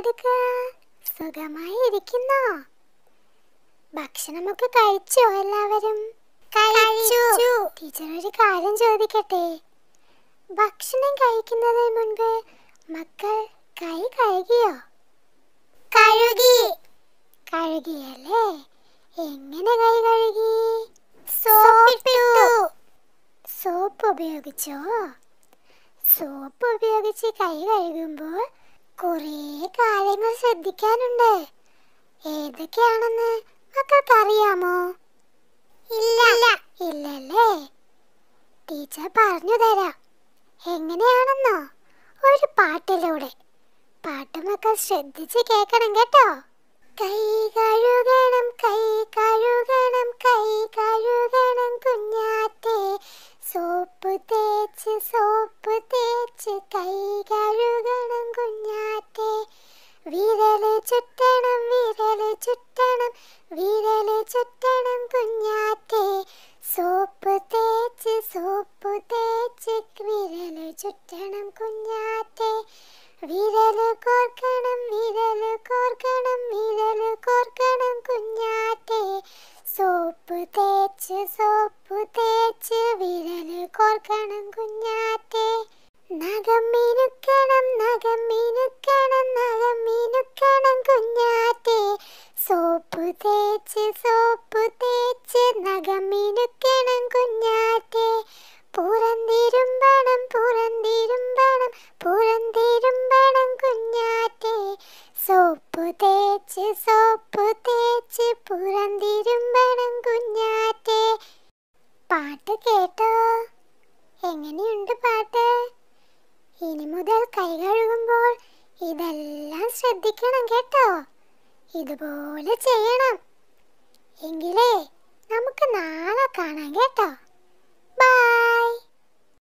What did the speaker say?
സുഖമായി ഇരിക്കുന്നോ ഭക്ഷണമൊക്കെ കഴിച്ചോ എല്ലാവരും? കഴിച്ചു. ടീച്ചർ ഒരു കാര്യം ചോദിക്കട്ടെ? ഭക്ഷണം കഴിക്കുന്നതിന് മുൻപ് മക്കൾ കൈ കഴുകിയോ? കഴുകി. കഴുകിയല്ലേ? എങ്ങനെ കൈ കഴുകി? സോപ്പിട്ടു. സോപ്പ് ഉപയോഗിച്ചോ? സോപ്പ് ഉപയോഗിച്ച് കൈ കഴുകുമ്പോൾ കുറേ കാര്യങ്ങൾ ശ്രദ്ധിക്കാനുണ്ട്. ഏതൊക്കെയാണെന്ന് മക്കൾക്ക് അറിയാമോ ഇല്ല. ഇല്ലല്ലേ? ടീച്ചർ പറഞ്ഞു തരാം. എങ്ങനെയാണെന്നോ? ഒരു പാട്ടിലൂടെ. പാട്ട് മക്കൾ ശ്രദ്ധിച്ച് കേൾക്കണം കേട്ടോ. കൈ കഴുകണം കൈ കഴുകണം കൈ കഴുകണം കുഞ്ഞാറ്റേ. സോപ്പ് തേച്ച് സോപ്പ് തേച്ച് കൈ കഴുകണം കുഞ്ഞ ചുറ്റണം വിരൽ ചുറ്റണം വിരൽ ചുറ്റണം കുഞ്ഞാറ്റേ. സോപ്പ് തേച്ച് സോപ്പ് തേച്ച് വിരൽ ചുറ്റണം കുഞ്ഞാറ്റേ. വിരൽ കോർക്കണം വിരൽ കോർക്കണം വിരൽ കോർക്കണം കുഞ്ഞാറ്റേ. സോപ്പ് തേച്ച് സോപ്പ് തേച്ച് വിരൽ കോർക്കണം കുഞ്ഞാറ്റേ. നഖം മിനുക്കണം നഖം തേച്ച് സോപ്പ് തേച്ച് നഖമിനുക്കണം കുഞ്ഞാറ്റെ. പുറന്തിരുമ്പണം പുറന്തിരുമ്പണം പുറന്തിരുമ്പണം കുഞ്ഞാറ്റെ. സോപ്പ് തേച്ച് സോപ്പ് തേച്ച് പുറന്തിരുമ്പണം കുഞ്ഞാറ്റെ. പാട്ട് കേട്ടോ. എങ്ങനെയുണ്ട് പാട്ട്? ഇനി മുതൽ കൈ കഴുകുമ്പോൾ ഇതെല്ലാം ശ്രദ്ധിക്കണം കേട്ടോ. ഇതുപോലെ ചെയ്യണം. എങ്കിലേ നമുക്ക് നാളെ കാണാം കേട്ടോ.